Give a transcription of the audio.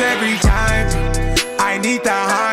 every time. I need that